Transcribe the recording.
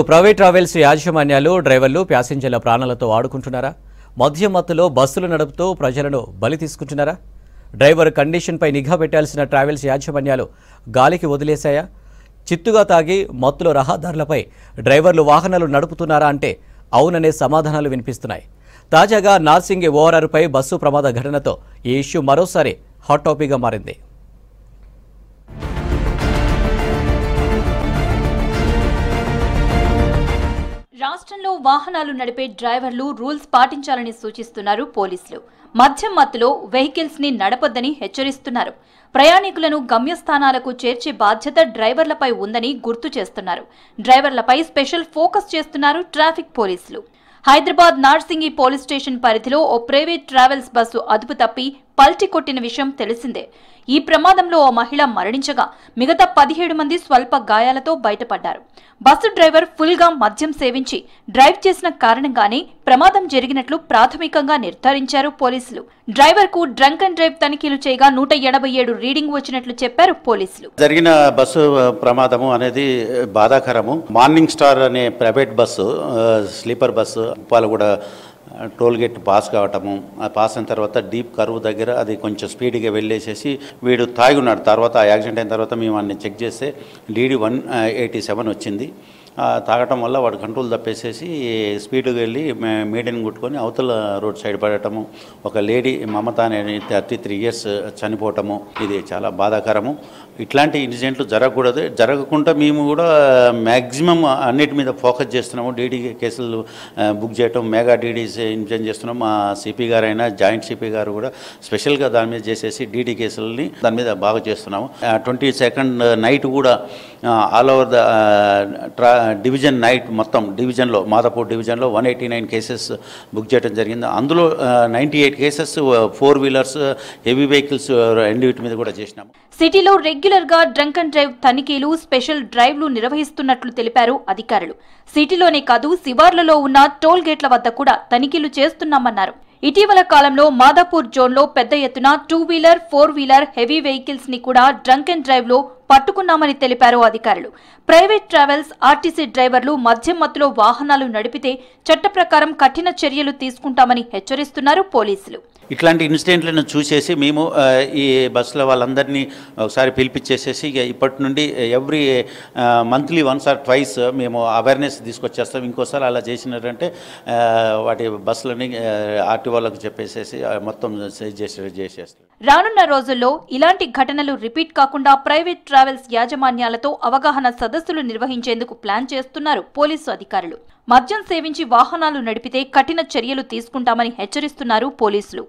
Private travels యాజమాన్యాలు డ్రైవర్లు ప్యాసింజర్ల ప్రాణాలతో ఆడుకుంటున్నారా? మద్యం మత్తులో బస్సులు నడుపుతూ ప్రజలను బలి తీసుకుంటున్నారా? డ్రైవర్ కండిషన్పై నిఘా పెట్టాల్సిన ట్రావెల్స్ యాజమాన్యాలు గాలికి వదిలేశాయా? చిత్తుగా తాగి మత్తులో రహదారులపై డ్రైవర్లు వాహనాలు నడుపుతున్నారా అంటే అవుననే సమాధానాలు వినిపిస్తున్నాయి. తాజాగా నార్సింగి ఓఆర్ఆర్పై బస్సు ప్రమాద ఘటనతో ఈ ఇష్యూ మరోసారి హాట్ టాపిక్గా మారింది. రాష్ట్రంలో వాహనాలు నడిపే డ్రైవర్లు రూల్స్ పాటించాలని సూచిస్తున్నారు పోలీసులు. మద్యం మత్తులో వెహికల్స్ని నడపొద్దని హెచ్చరిస్తున్నారు. ప్రయాణికులను గమ్యస్థానాలకు చేర్చే బాధ్యత డ్రైవర్లపై ఉందని గుర్తు చేస్తున్నారు. డ్రైవర్లపై స్పెషల్ ఫోకస్ చేస్తున్నారు ట్రాఫిక్ పోలీసులు. హైదరాబాద్ నార్సింగి పోలీస్ స్టేషన్ పరిధిలో ఓ ప్రైవేట్ ట్రావెల్స్ బస్సు అదుపు తప్పి పల్టీ కొట్టిన విషయం తెలిసిందే. ఈ ప్రమాదంలో ఓ మహిళ మరణించగా మిగతా పదిహేడు మంది స్వల్ప గాయాలతో బయటపడ్డారు. బస్సు డ్రైవర్ ఫుల్గా మద్యం సేవించి డ్రైవ్ చేసిన కారణంగానే ప్రమాదం జరిగినట్లు ప్రాథమికంగా నిర్ధారించారు పోలీసులు. డ్రైవర్కు డ్రంక్ అండ్ డ్రైవ్ తనిఖీలు చేయగా నూట ఎనభై ఏడు రీడింగ్ వచ్చినట్లు చెప్పారు పోలీసులు. జరిగిన బస్సు ప్రమాదము అనేది బాధాకరము. మార్నింగ్ స్టార్ అనే ప్రైవేట్ బస్సు స్లీపర్ బస్సు కూడా టోల్గేట్ పాస్ కావటము ఆ పాస్ అయిన తర్వాత డీప్ కరువు దగ్గర అది కొంచెం స్పీడ్గా వెళ్ళేసేసి వీడు తాగి ఉన్నాడు. తర్వాత ఆ యాక్సిడెంట్ అయిన తర్వాత మేము అన్ని చెక్ చేస్తే డీడీ వన్ ఎయిటీ సెవెన్ వచ్చింది. తాగటం వల్ల వాడు కంట్రోల్ తప్పేసేసి స్పీడ్గా వెళ్ళి మీడియం మీడియన్ కొట్టుకొని అవతల రోడ్ సైడ్ పడటము ఒక లేడీ మమత అనే థర్టీ త్రీ ఇయర్స్ చనిపోవటము ఇది చాలా బాధాకరము. ఇట్లాంటి ఇన్సిడెంట్లు జరగకూడదు. జరగకుండా మేము కూడా మ్యాక్సిమం అన్నిటి మీద ఫోకస్ చేస్తున్నాము. డీడీ కేసులు బుక్ చేయటం మెగా డీడీస్ ఇన్ఫ్లుయెన్స్ చేస్తున్నాం. మా సిపి గారు అయినా జాయింట్ సిపి గారు కూడా స్పెషల్గా దాని మీద చేసేసి డీడీ కేసులని దాని మీద బాగా చేస్తున్నాము. ట్వంటీ సెకండ్ నైట్ కూడా ఆల్ ఓవర్ ద ట్రా డివిజన్ నైట్ మొత్తం డివిజన్లో మాదాపూర్ డివిజన్లో one eighty nine cases book చేయడం జరిగింది. అందులో ninety eight cases four wheelers heavy vehicles రెండింటి మీద కూడా చేసినాము. సిటీలో రెగ్యులర్గా డ్రంక్ అండ్ డ్రైవ్ తనిఖీలు స్పెషల్ డ్రైవ్లు నిర్వహిస్తున్నట్లు తెలిపారు అధికారులు. సిటీలోనే కాదు శివార్లలో ఉన్న టోల్ గేట్ల వద్ద కూడా తనిఖీలు చేస్తున్నామన్నారు. ఇటీవల కాలంలో మాదాపూర్ జోన్లో పెద్ద ఎత్తున two wheeler four wheeler heavy వెహికల్స్ని కూడా డ్రంక్ అండ్ డ్రైవ్లో పట్టుకున్నామని తెలిపారు అధికారులు. ప్రైవేట్ ట్రావెల్స్ ఆర్టీసీ డ్రైవర్లు మద్యం మత్తులో వాహనాలు నడిపితే చట్ట ప్రకారం కఠిన చర్యలు తీసుకుంటామని హెచ్చరిస్తున్నారు పోలీసులు. ఇట్లాంటి ఇన్సిడెంట్లను చూసేసి మేము ఈ బస్సుల వాళ్ళందరినీ ఒకసారి పిలిపించేసేసి ఇప్పటి నుండి every monthly once or twice మేము అవేర్నెస్ తీసుకొచ్చేస్తాం. ఇంకోసారి అలా చేసినారంటే వాటి బస్సులని ఆర్టీ వాళ్ళకి చెప్పేసేసి మొత్తం చేసేస్తాం. రానున్న రోజుల్లో ఇలాంటి ఘటనలు రిపీట్ కాకుండా ప్రైవేట్ ట్రావెల్స్ యాజమాన్యాలతో అవగాహన సదస్సులు నిర్వహించేందుకు ప్లాన్ చేస్తున్నారు పోలీసు అధికారులు. మద్యం సేవించి వాహనాలు నడిపితే కఠిన చర్యలు తీసుకుంటామని హెచ్చరిస్తున్నారు పోలీసులు.